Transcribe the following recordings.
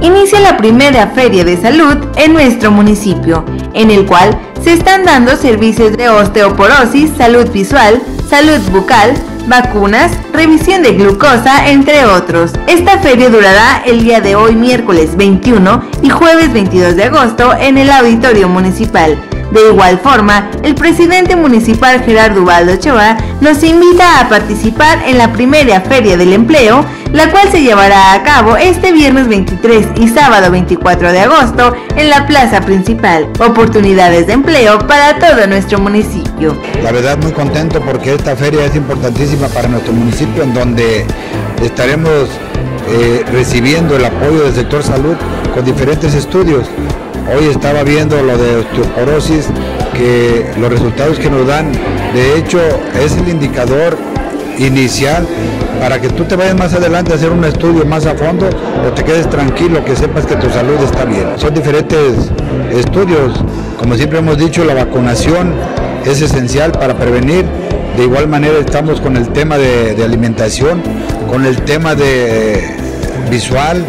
inicia la primera feria de salud en nuestro municipio, en el cual se están dando servicios de osteoporosis, salud visual, salud bucal, vacunas, revisión de glucosa, entre otros. Esta feria durará el día de hoy miércoles 21 y jueves 22 de agosto en el Auditorio Municipal. De igual forma, el presidente municipal Gerardo Ubaldo Ochoa nos invita a participar en la primera Feria del Empleo, la cual se llevará a cabo este viernes 23 y sábado 24 de agosto en la plaza principal. Oportunidades de empleo para todo nuestro municipio. La verdad muy contento porque esta feria es importantísima para nuestro municipio en donde estaremos eh, recibiendo el apoyo del sector salud con diferentes estudios. Hoy estaba viendo lo de osteoporosis, que los resultados que nos dan, de hecho, es el indicador inicial para que tú te vayas más adelante a hacer un estudio más a fondo o te quedes tranquilo, que sepas que tu salud está bien. Son diferentes estudios, como siempre hemos dicho, la vacunación es esencial para prevenir. De igual manera estamos con el tema de, de alimentación, con el tema de visual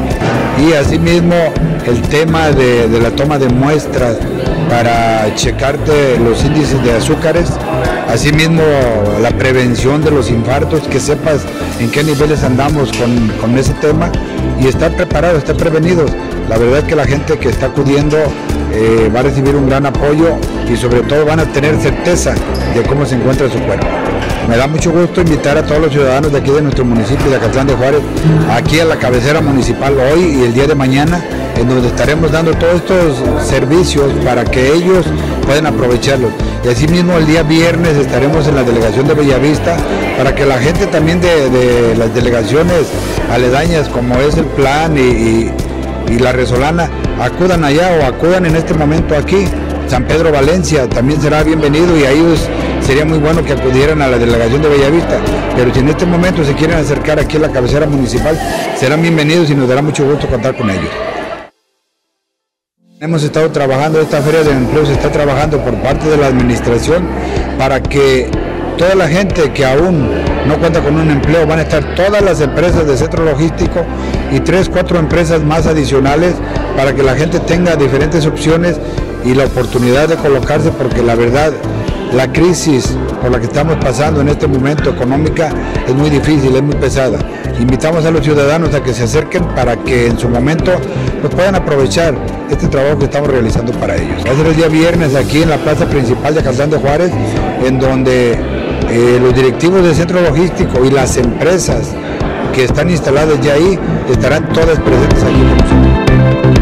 y asimismo el tema de, la toma de muestras para checarte los índices de azúcares, asimismo la prevención de los infartos, que sepas en qué niveles andamos con, ese tema y estar preparado, estar prevenidos. La verdad es que la gente que está acudiendo eh, va a recibir un gran apoyo y sobre todo van a tener certeza de cómo se encuentra su cuerpo. Me da mucho gusto invitar a todos los ciudadanos de aquí de nuestro municipio de Acatlán de Juárez, aquí a la cabecera municipal hoy y el día de mañana, en donde estaremos dando todos estos servicios para que ellos puedan aprovecharlos. Y asimismo el día viernes estaremos en la delegación de Bellavista para que la gente también de, las delegaciones aledañas como es el plan y, y la Resolana acudan allá o acudan en este momento aquí. San Pedro Valencia también será bienvenido y a ellos sería muy bueno que acudieran a la delegación de Bellavista, pero si en este momento se quieren acercar aquí a la cabecera municipal, serán bienvenidos y nos dará mucho gusto contar con ellos. Hemos estado trabajando, esta feria de empleo se está trabajando por parte de la administración para que toda la gente que aún no cuenta con un empleo, van a estar todas las empresas de centro logístico y tres, cuatro empresas más adicionales para que la gente tenga diferentes opciones y la oportunidad de colocarse porque la verdad la crisis por la que estamos pasando en este momento económica es muy difícil, es muy pesada. Invitamos a los ciudadanos a que se acerquen para que en su momento pues, puedan aprovechar este trabajo que estamos realizando para ellos. Va a ser el día viernes aquí en la plaza principal de Calzán de Juárez, en donde eh, los directivos del centro logístico y las empresas que están instaladas ya ahí estarán todas presentes aquí.